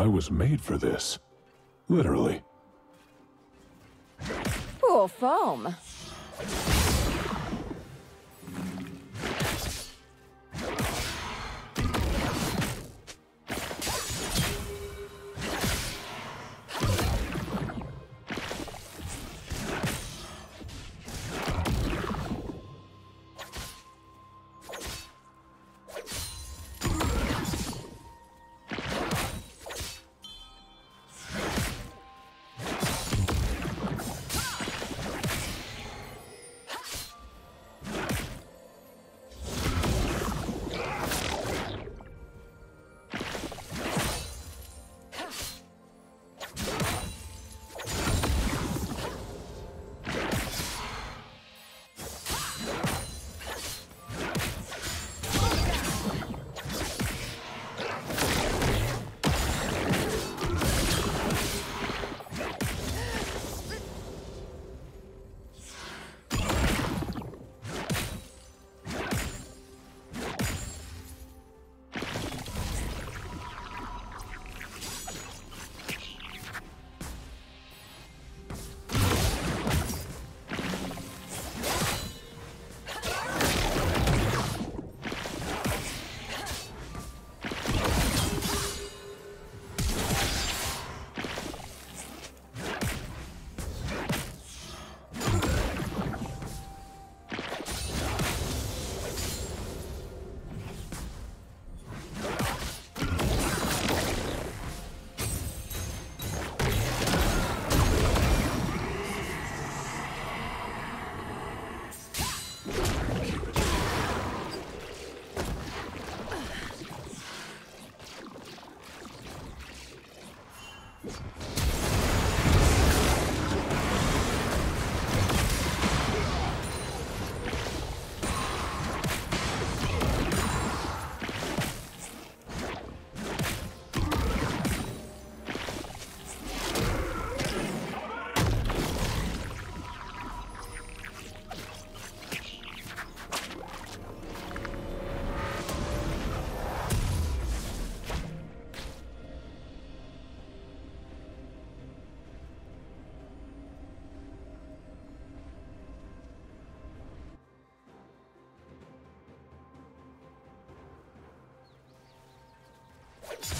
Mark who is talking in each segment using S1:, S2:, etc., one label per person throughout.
S1: I was made for this. Literally.
S2: Poor foam.
S3: you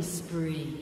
S3: Spree.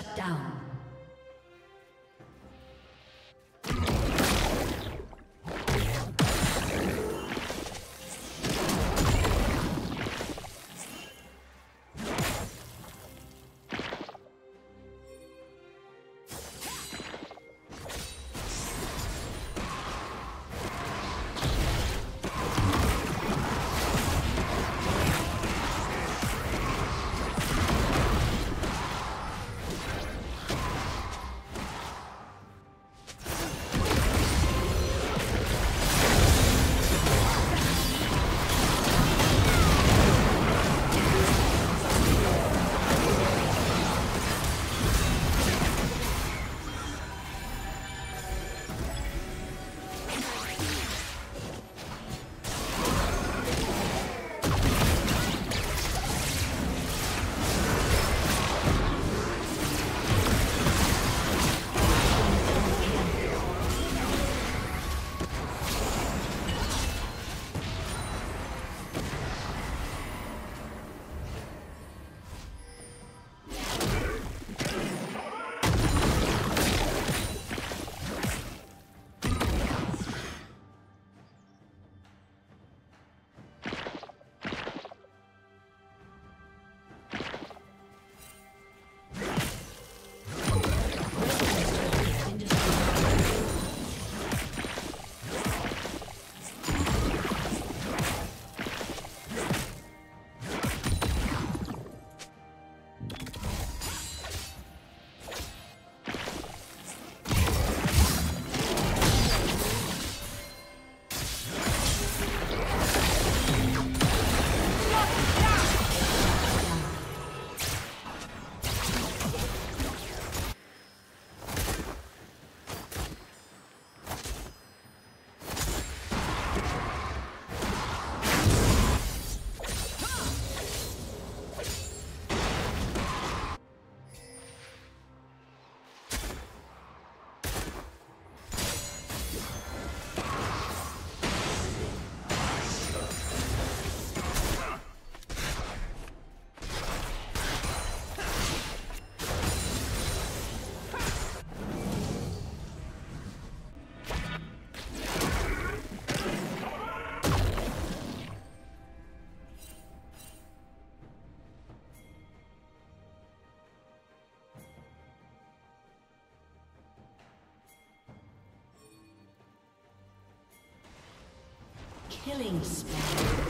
S3: Shut down. Killing spree.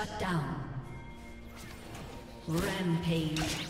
S3: Shut down. Rampage.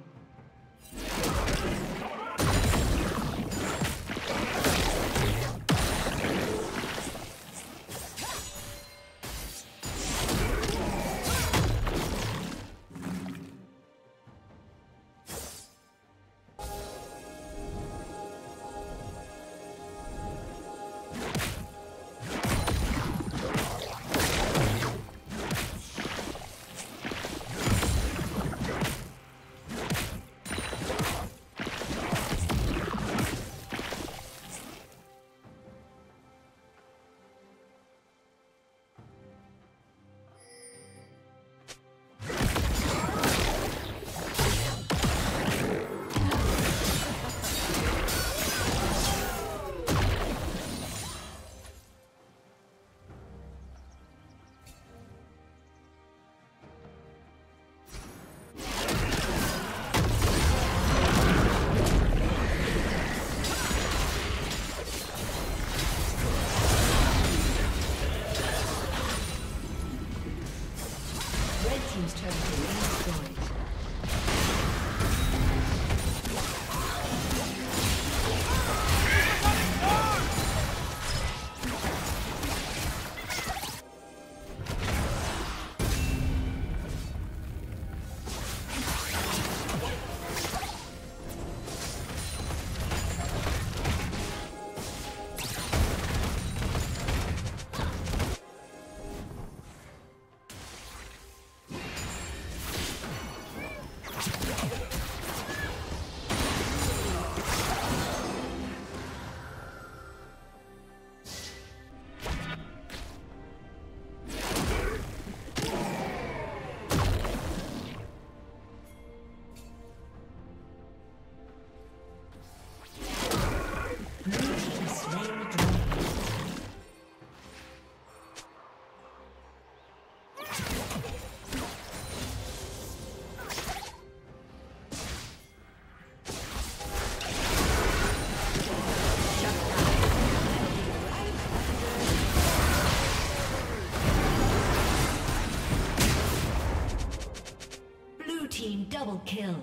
S3: Team double kill.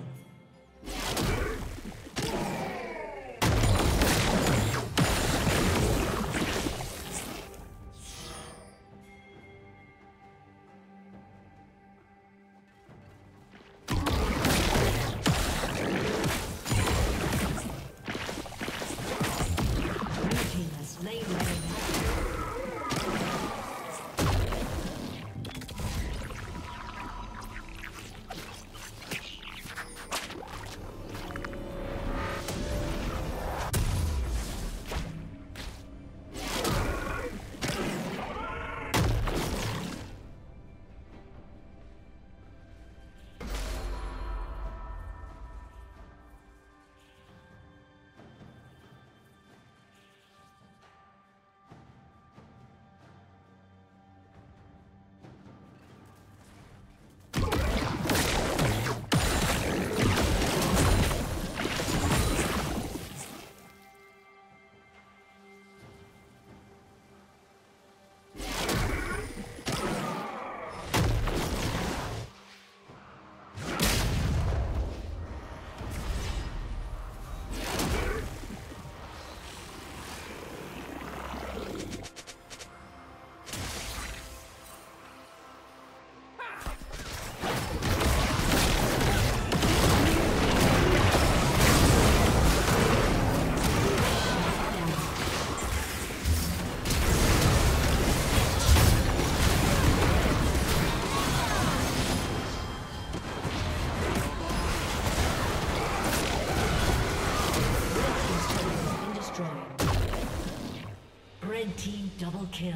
S3: Double kill.